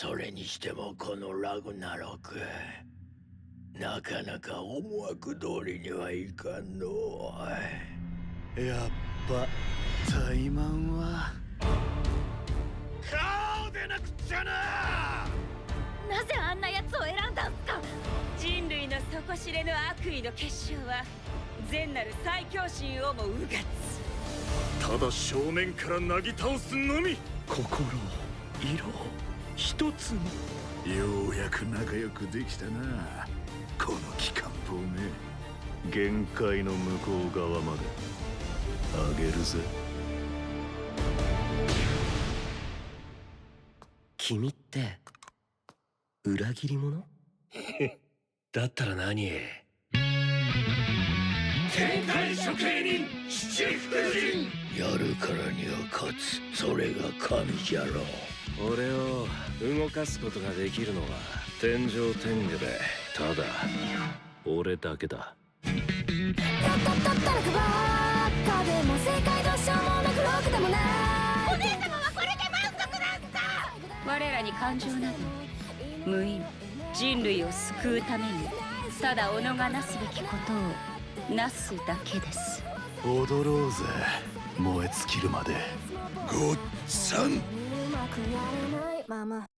それにしてもこのラグナロクなかなか思惑通りにはいかんのやっぱ怠慢は。顔でなくっちゃな！なぜあんな奴を選んだんすか？人類の底知れぬ悪意の結晶は善なる最強心をもうがつ。ただ正面からなぎ倒すのみ。心色一つに。ようやく仲良くできたな。この機関砲め限界の向こう側まで。あげるぜ。君って裏切り者？だったら何？天界処刑人七福神。やるからには勝つ。それが神じゃろ俺を動かすことができるのは天上天下でただ俺だけだ。たったったったらくばっかでも正解どうしようもなくロックでもないお姉様はこれで満足なんだ我らに感情など無意味。人類を救うためにただ己がなすべきことをなすだけです。踊ろうぜ。燃え尽きるまで。ごっつぁんくやらない。まま